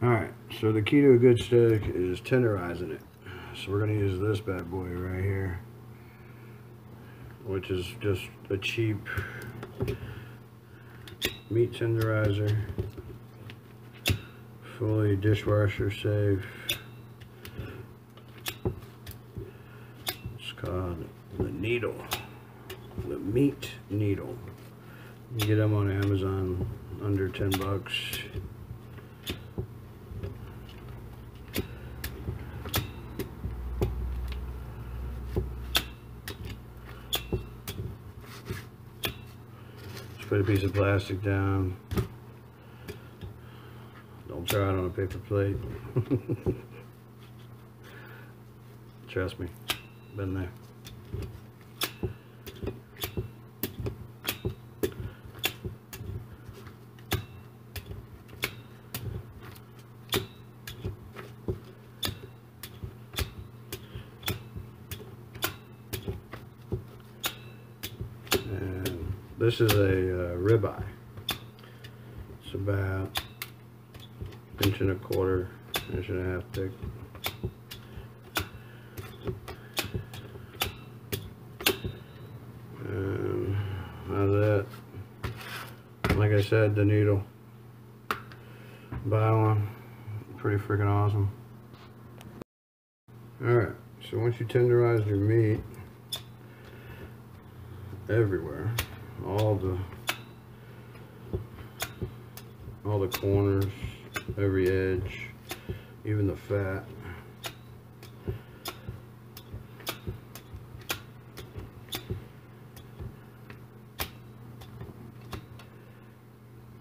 Alright, so the key to a good steak is tenderizing it. So we're going to use this bad boy right here. Which is just a cheap meat tenderizer. Fully dishwasher safe. It's called the needle. The meat needle. You get them on Amazon under 10 bucks. Put a piece of plastic down. Don't try it on a paper plate. Trust me, been there. This is a uh, ribeye. It's about inch and a quarter, inch and a half thick. And that. Like I said, the needle. Buy one. Pretty freaking awesome. Alright, so once you tenderize your meat everywhere, all the all the corners, every edge, even the fat.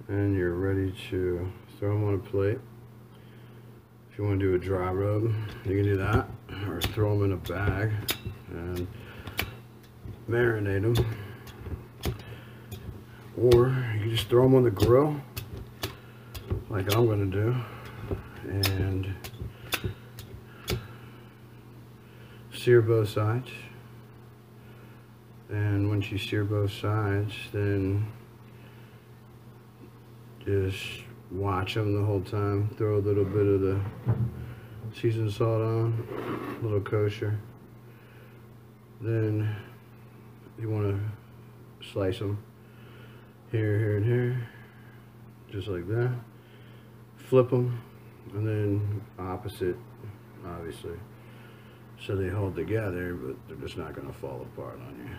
And you're ready to throw them on a plate. If you want to do a dry rub, you can do that. Or throw them in a bag and marinate them. Or you just throw them on the grill, like I'm going to do, and sear both sides. And once you sear both sides, then just watch them the whole time. Throw a little bit of the seasoned salt on, a little kosher. Then you want to slice them here, here, and here, just like that. Flip them, and then opposite, obviously. So they hold together, but they're just not going to fall apart on you.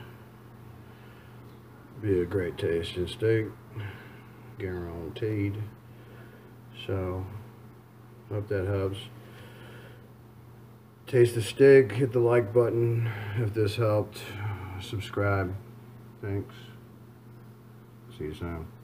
Be a great tasting steak, guaranteed. So, hope that helps. Taste the steak, hit the like button if this helped. Subscribe. Thanks. See you soon.